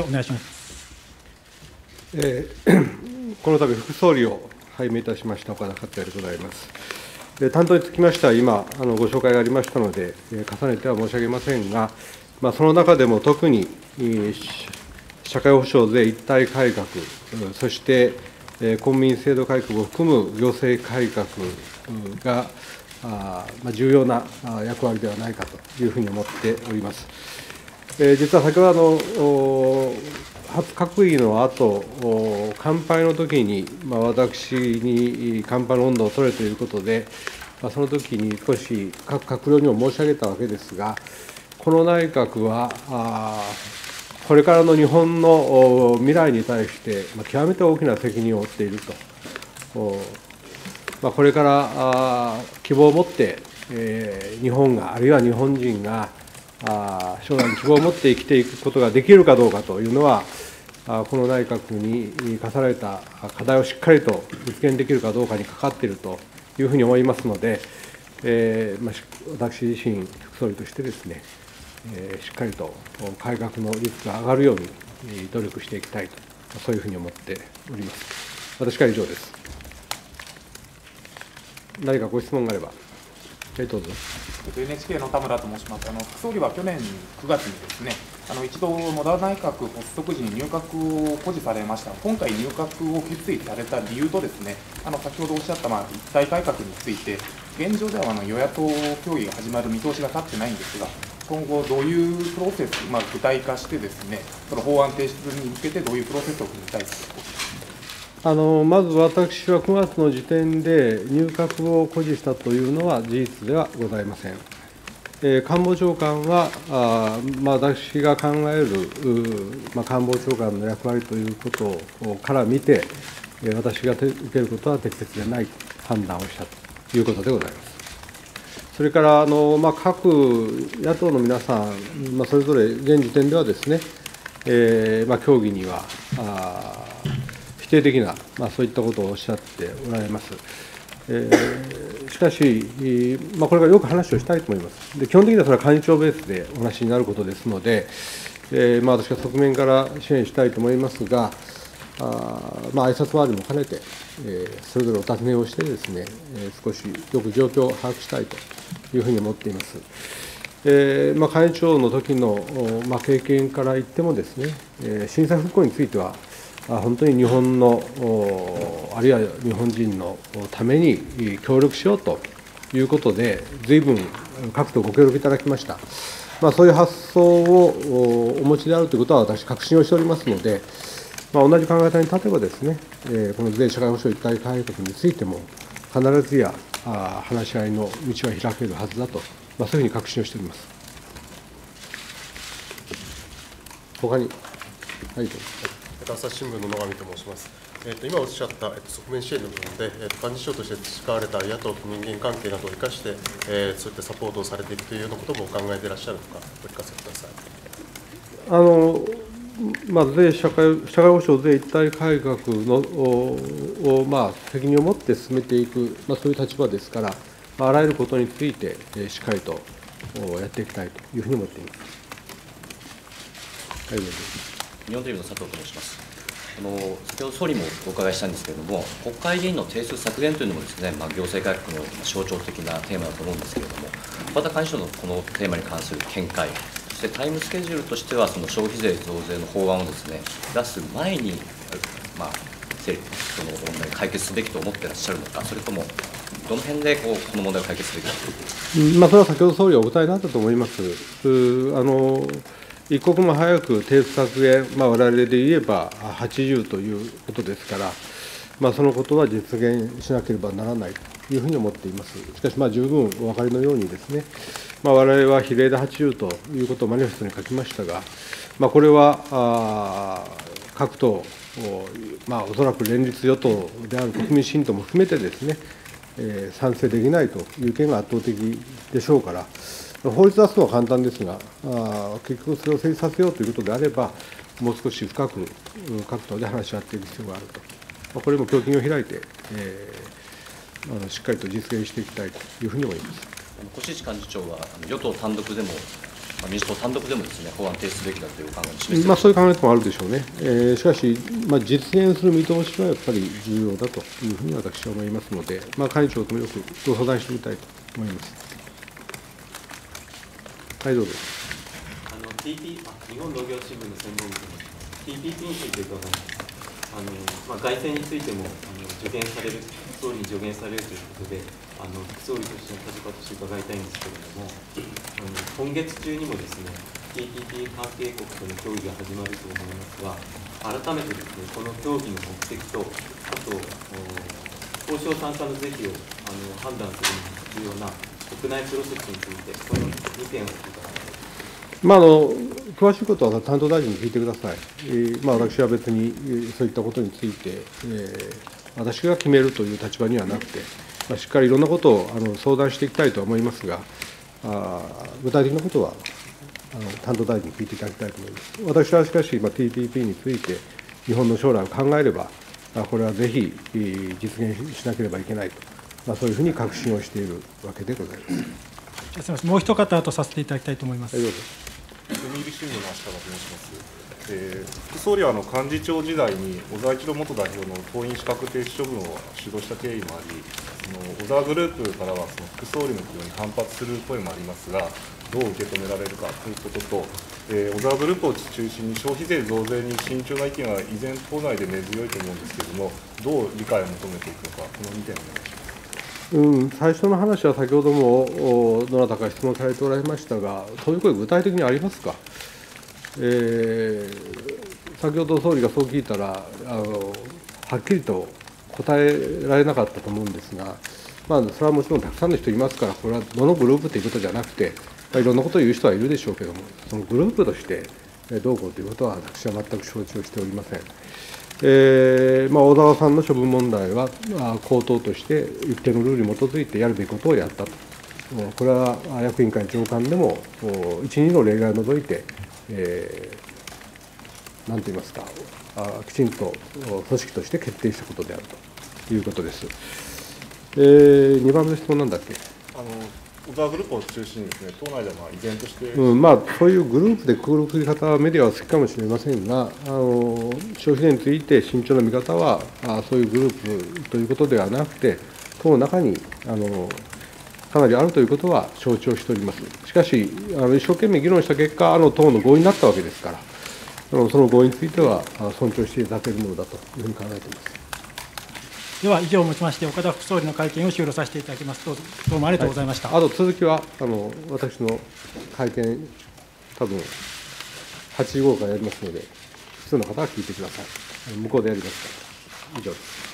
お願いします。この度、副総理を拝命いたしました岡田克也でございます。担当につきましては、今、あのご紹介がありましたので、重ねては申し上げませんが、まあ、その中でも特に、社会保障税一体改革、そして公民制度改革を含む行政改革が、重要な役割ではないかというふうに思っております。えー、実は先ほどあの初閣議の後乾杯の時に、まあ、私に乾杯の温度を取れということで、まあ、その時に少し各閣僚にも申し上げたわけですが、この内閣は、あこれからの日本の未来に対して、まあ、極めて大きな責任を負っていると。まあ、これから希望を持って、えー、日本が、あるいは日本人が、あ将来に希望を持って生きていくことができるかどうかというのは、この内閣に課された課題をしっかりと実現できるかどうかにかかっているというふうに思いますので、えーまあ、私自身、副総理としてですね、えー、しっかりと改革の率が上がるように努力していきたいと、そういうふうに思っております。私から以上です。何かご質問があれば。はい、どうぞ。NHK の田村と申します。あの副総理は去年9月にですね、あの一度、野田内閣発足時に入閣を固辞されました今回、入閣を決意された理由とですね、あの先ほどおっしゃった、まあ、一体改革について、現状ではあの与野党協議が始まる見通しが立ってないんですが、今後、どういうプロセス、まあ、具体化してですね、その法案提出に向けてどういうプロセスを踏みたいか。あのまず私は9月の時点で入閣を固辞したというのは事実ではございません。えー、官房長官は、あまあ、私が考える、まあ、官房長官の役割ということから見て、えー、私が受けることは適切でない判断をしたということでございます。それからあの、まあ、各野党の皆さん、まあ、それぞれ現時点ではですね、えーまあ、協議にはあ否定的な、まあ、そういったことをおっしゃっておられます。えー、しかし、まあ、これからよく話をしたいと思います。で基本的にはそれは幹事長ベースでお話になることですので、えーまあ、私は側面から支援したいと思いますが、あまあ挨拶回りも兼ねて、えー、それぞれお尋ねをしてですね、えー、少しよく状況を把握したいというふうに思っています。えーまあ、会長の時の、まあ、経験から言ってもですね、えー、震災復興については、本当に日本の、あるいは日本人のために協力しようということで、ずいぶん各党ご協力いただきました。まあ、そういう発想をお持ちであるということは、私、確信をしておりますので、まあ、同じ考え方に立てばですね、えこの税社会保障一体改革についても、必ずや話し合いの道は開けるはずだと、まあ、そういうふうに確信をしております。他に、はい、どうぞ。朝日新聞の野上と申します。えーと、今おっしゃった、えーと、側面支援の部分で、えーと、幹事長として培われた野党と人間関係などを生かして、えー、そういったサポートをされていくというようなこともお考えていらっしゃるのか、お聞かせください。あのまあ、税社会社会保障税一体改革のを、まあ、責任を持って進めていく、まあ、そういう立場ですから、まあ、あらゆることについて、えー、しっかりとやっていきたいというふうに思っています。はい日本テレビの佐藤と申します。あの先ほど総理もお伺いしたんですけれども、国会議員の定数削減というのもですね、まあ、行政改革の象徴的なテーマだと思うんですけれども、また幹事長のこのテーマに関する見解、そしてタイムスケジュールとしては、その消費税増税の法案をですね出す前に、まあ、その問題を解決すべきと思ってらっしゃるのか、それとも、どの辺でこうこの問題を解決すべきかとまあ、それは先ほど総理はお答えになったと思います。あの一刻も早く定数削減、まあ、我々で言えば80ということですから、まあ、そのことは実現しなければならないというふうに思っています。しかし、十分お分かりのようにですね、まあ、我々は比例で80ということをマニフェストに書きましたが、まあ、これは各党、まあ、おそらく連立与党である国民新党も含めてですね、賛成できないという意見が圧倒的でしょうから、法律出すのは簡単ですが、あ結局それを成立させようということであれば、もう少し深く各党で話し合っていく必要があると、まあ、これも胸筋を開いて、えー、あのしっかりと実現していきたいというふうに思います越地幹事長は、与党単独でもまあ民主党単独でもですね法案提出すべきだという考えを示していまあ、そういう考えもあるでしょうね。えーしかし、まあ、実現する見通しはやっぱり重要だというふうに私は思いますので、まあ、会長ともよくご相談してみたいと思います。はい、どうぞ。あの TP あ日本農業新聞の専門部の TPP について伺います。あのまあ、外線についてもあの助言される総理に助言されるということで、あの副総理としての立場として伺いたいんですけれども、あの今月中にもですね TPP 関係国との協議が始まると思いますが、改めてですねこの協議の目的と、あと交渉参加の是非をあの判断するのに必要な国内プロセスについて、この2点を伺います。まあ、あの詳しいことは担当大臣に聞いてください。えーまあ、私は別にそういったことについて、えー私が決めるという立場にはなくて、まあ、しっかりいろんなことをあの相談していきたいと思いますが、あ具体的なことはあの担当大臣に聞いていただきたいと思います。私はしかし、まあ、TPP について、日本の将来を考えれば、あこれはぜひえー実現しなければいけないと、まあ、そういうふうに確信をしているわけでございます。すみません、もう一方とさせていただきたいと思いますはい、。どうぞ。読売新聞の足利と申します。えー副総理はあの幹事長時代に小沢一郎元代表の党員資格停止処分を主導した経緯もあり、その小沢グループからはその副総理の起用に反発する声もありますが、どう受け止められるかということと、えー小沢グループを中心に消費税増税に慎重な意見は依然、党内で根強いと思うんですけれども、どう理解を求めていくのか、この2点お願いします。うん、最初の話は先ほどもどなたか質問されておられましたが、そういう声、具体的にありますか、えー先ほど総理がそう聞いたらあの、はっきりと答えられなかったと思うんですが、まあ、それはもちろんたくさんの人いますから、これはどのグループということじゃなくて、まあ、いろんなことを言う人はいるでしょうけれども、そのグループとしてどうこうということは、私は全く承知をしておりません。えーまあ、小沢さんの処分問題は、まあ、口頭として一定のルールに基づいてやるべきことをやったと、これは役員会長官でも、お1、2の例外を除いて、えーなんと言いますか、きちんと組織として決定したことであるということです。えー、2番目の質問なんだっけ、あの小沢グループを中心にですね、党内では依然として、うんまあ、そういうグループでくくり方はメディアは好きかもしれませんが、あの消費税について慎重な見方はあ、そういうグループということではなくて、党の中にあのかなりあるということは承知をしております。しかし、あの一生懸命議論した結果、あの党の合意になったわけですから、その合意については尊重していただけるものだというふうに考えています。では、以上をもちまして、岡田副総理の会見を終了させていただきます。どうもありがとうございました。あと続きはあの私の会見、多分8時頃からやりますので、普通の方は聞いてください。向こうでやりますから。以上です。